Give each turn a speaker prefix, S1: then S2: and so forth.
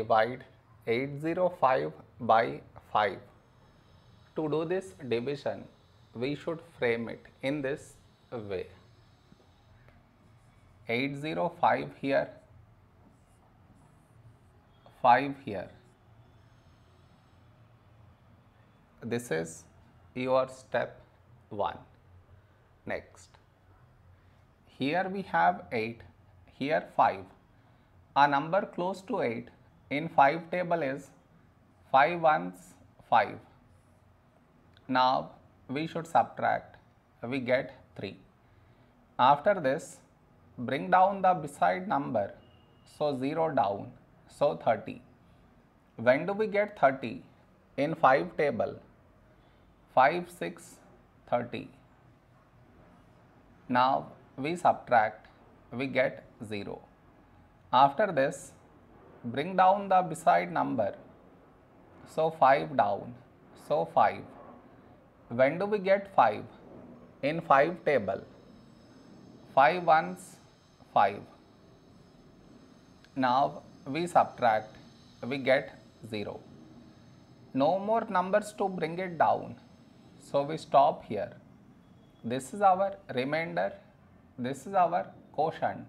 S1: divide 805 by 5. To do this division, we should frame it in this way. 805 here, 5 here. This is your step 1. Next, here we have 8, here 5. A number close to 8 in 5 table is 5 ones 5. Now we should subtract, we get 3. After this, bring down the beside number, so 0 down, so 30. When do we get 30? In 5 table, 5, 6, 30. Now we subtract, we get 0. After this, bring down the beside number, so 5 down, so 5. When do we get 5? In 5 table, 5 ones 5. Now we subtract, we get 0. No more numbers to bring it down, so we stop here. This is our remainder, this is our quotient.